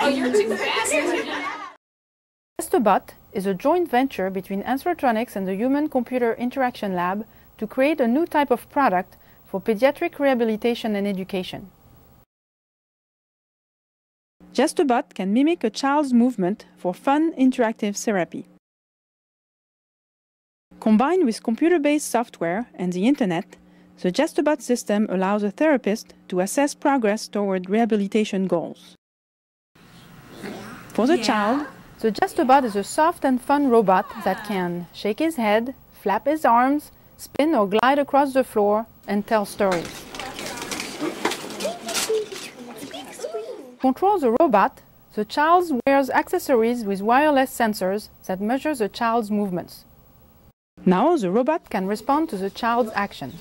oh, you're too fast. Jesterbot is a joint venture between AnthroTronix and the Human Computer Interaction Lab to create a new type of product for pediatric rehabilitation and education. Jesterbot can mimic a child's movement for fun interactive therapy. Combined with computer-based software and the internet, the Jesterbot system allows a therapist to assess progress toward rehabilitation goals. For the Yeah. child, the Jesterbot is a soft and fun robot that can shake his head, flap his arms, spin or glide across the floor, and tell stories. Control the robot, the child wears accessories with wireless sensors that measure the child's movements. Now the robot can respond to the child's action.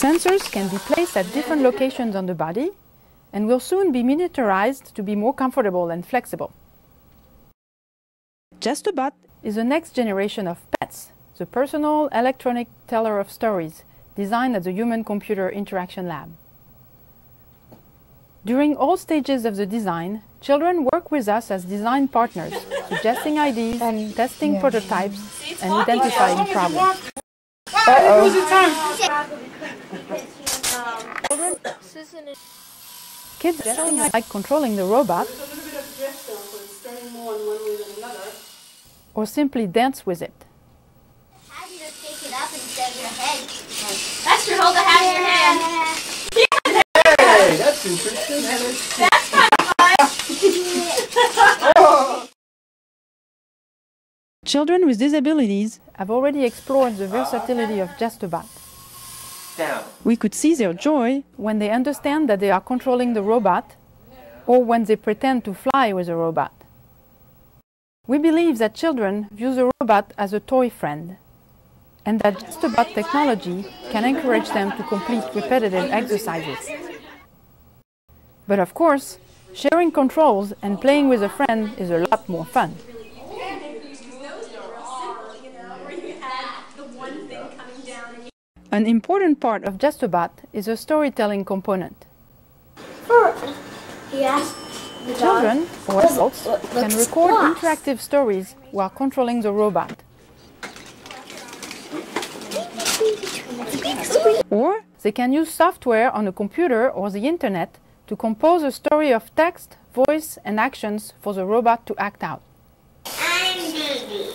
Sensors can be placed at different locations on the body and will soon be miniaturized to be more comfortable and flexible. Just Jesterbot is the next generation of PETS, the personal electronic teller of stories, designed at the Human Computer Interaction Lab. During all stages of the design, children work with us as design partners, suggesting ideas, and testing prototypes, and identifying problems. Kids especially like controlling the robot or simply dance with it. How do you pick it up instead of your head? Lester, hold the hat in your hand. Hey, that's interesting. That's kind of fun. Children with disabilities have already explored the versatility of Jesterbot. Down. We could see their joy when they understand that they are controlling the robot or when they pretend to fly with a robot. We believe that children view the robot as a toy friend and that Jesterbot technology can encourage them to complete repetitive exercises. But of course, sharing controls and playing with a friend is a lot more fun. An important part of Jesterbot is a storytelling component. The. Children or adults can record interactive stories while controlling the robot. Or they can use software on a computer or the internet to compose a story of text, voice, and actions for the robot to act out. I'm Baby.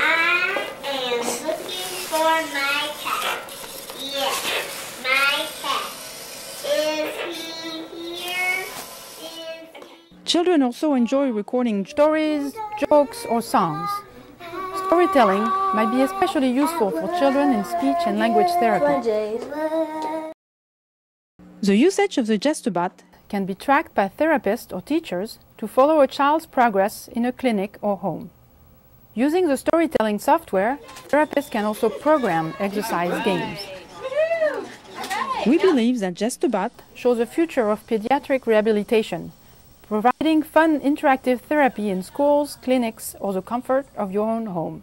I am looking for my Children also enjoy recording stories, jokes, or songs. Storytelling might be especially useful for children in speech and language therapy. The usage of the Jesterbot can be tracked by therapists or teachers to follow a child's progress in a clinic or home. Using the storytelling software, therapists can also program exercise games. We believe that Jesterbot shows a future of pediatric rehabilitation, providing fun interactive therapy in schools, clinics, or the comfort of your own home.